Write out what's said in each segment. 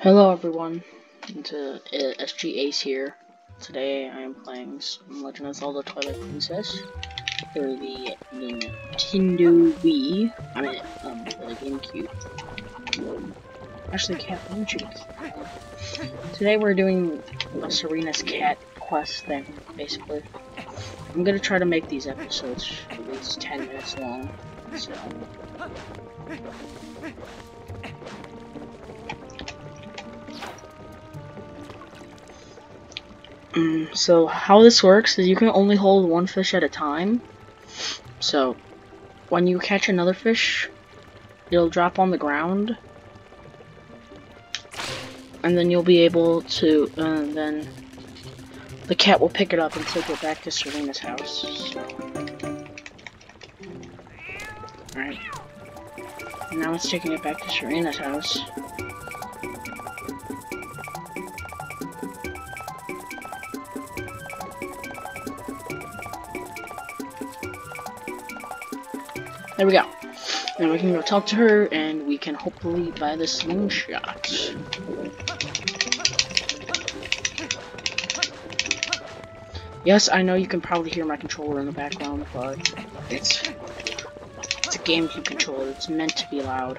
Hello everyone, it's uh, SG Ace here. Today I am playing Legend of Zelda Twilight Princess for the Nintendo Wii. I mean, um, the GameCube. Actually, Cat, why? Today we're doing a Serena's Cat quest thing, basically. I'm gonna try to make these episodes at least 10 minutes long, so... Mm, so how this works is you can only hold one fish at a time. So when you catch another fish, it'll drop on the ground. And then you'll be able to, uh, then the cat will pick it up and take it back to Serena's house. Alright. Now it's taking it back to Serena's house. There we go. Now we can go talk to her, and we can hopefully buy the slingshot. Yes, I know you can probably hear my controller in the background, but it's it's a GameCube controller. It's meant to be loud.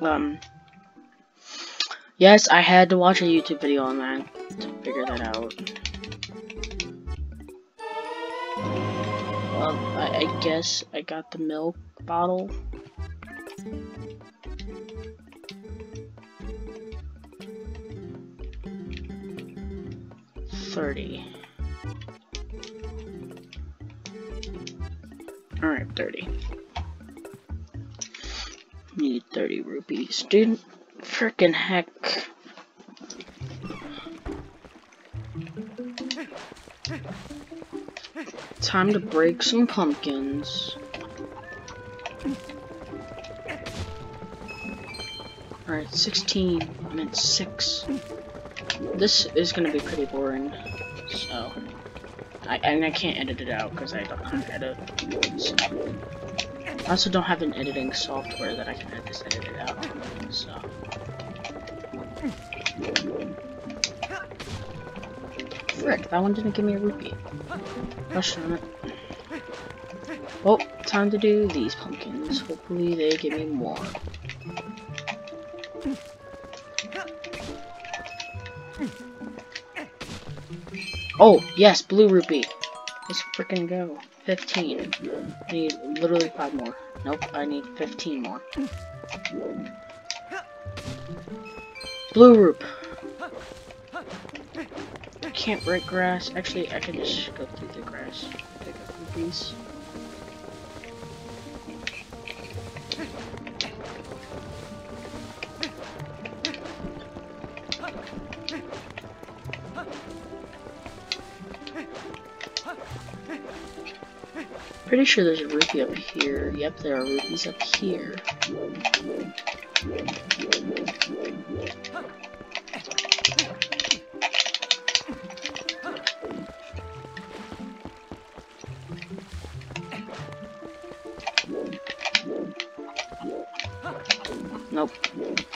Um. Yes, I had to watch a YouTube video on that to figure that out. Well, I, I guess I got the milk bottle. Thirty. Alright, thirty. Need thirty rupees. Dude, freaking heck. Time to break some pumpkins. Alright, 16, I meant 6. This is gonna be pretty boring, so... I, and I can't edit it out because I don't have edit. So. I also don't have an editing software that I can just edit it out, so... Frick, that one didn't give me a rupee. Darn it. Oh, time to do these pumpkins. Hopefully they give me more. Oh, yes, blue rupee. Let's freaking go. 15. I need literally 5 more. Nope, I need 15 more. Blue roop can't break grass. Actually, I can just go through the grass. Pick up rupees. Pretty sure there's a rupee up here. Yep, there are rupees up here.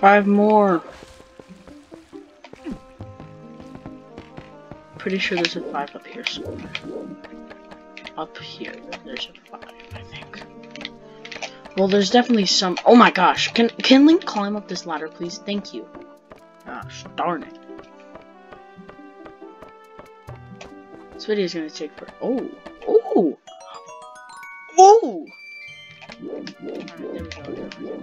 Five more. Pretty sure there's a five up here somewhere. Up here, there's a five, I think. Well, there's definitely some. Oh my gosh! Can can Link climb up this ladder, please? Thank you. Gosh, darn it. This video is gonna take for. Oh, oh, oh. Alright, there we go.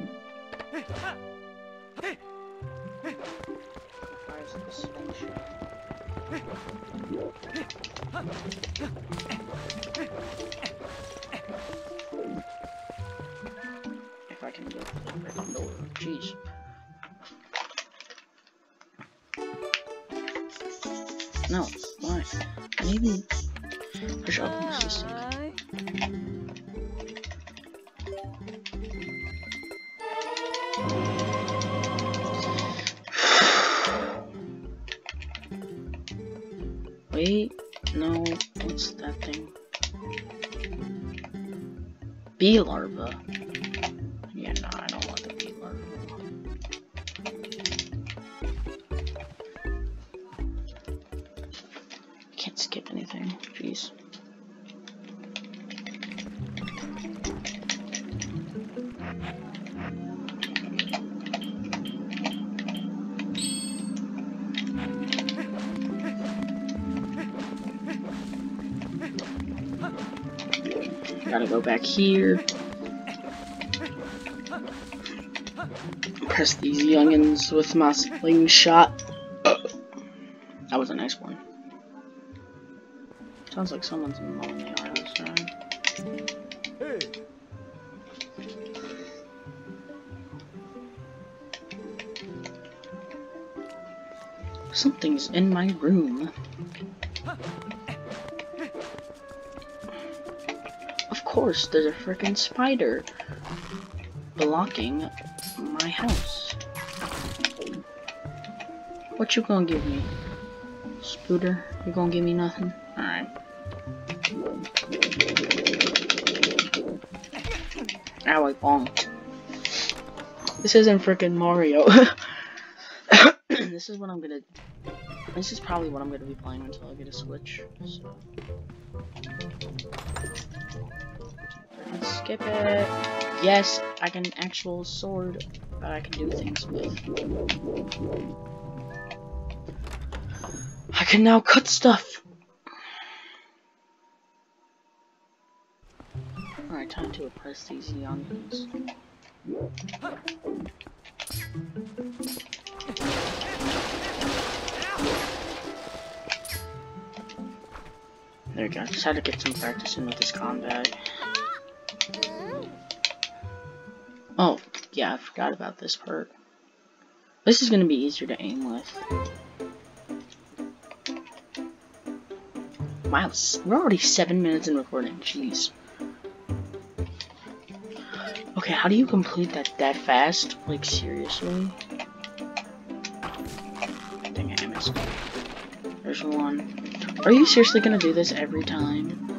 If I can right on the door. Jeez. No, why? Maybe push up on the system. Bee larva. Yeah, no, I don't want the bee larva. Can't skip anything. Jeez. Gotta go back here. Press these youngins with my slingshot. That was a nice one. Sounds like someone's mowing the yard. Hey, Something's in my room. Course, there's a freaking spider blocking my house. What you gonna give me? Scooter, you gonna give me nothing? Alright. Ow, I bonked. This isn't freaking Mario. this is what I'm gonna. This is probably what I'm gonna be playing until I get a Switch. So. Skip it. Yes, I can actual sword that I can do things with. I can now cut stuff. Alright, time to oppress these youngins. There we go. Just had to get some practice in with this combat. Oh, yeah, I forgot about this part. This is gonna be easier to aim with. Wow, we're already seven minutes in recording. Jeez. Okay, how do you complete that that fast? Like seriously? Dang I missed. There's one. Are you seriously gonna do this every time?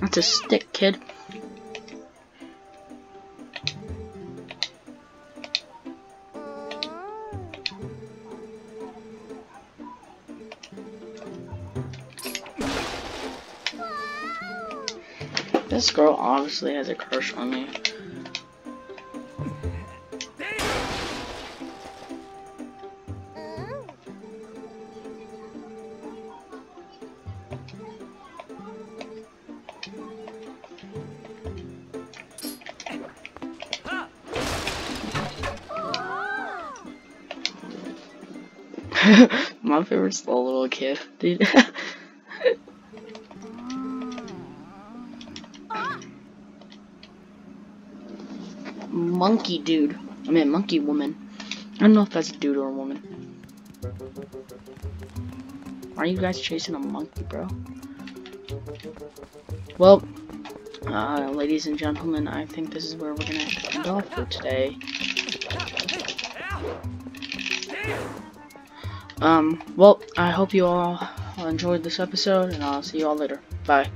That's a stick, kid. Girl obviously has a crush on me. My favorite's the little kid, dude. monkey dude. I mean, monkey woman. I don't know if that's a dude or a woman. Why are you guys chasing a monkey, bro? Well, uh, ladies and gentlemen, I think this is where we're gonna end off for today. Um, well, I hope you all enjoyed this episode, and I'll see you all later. Bye.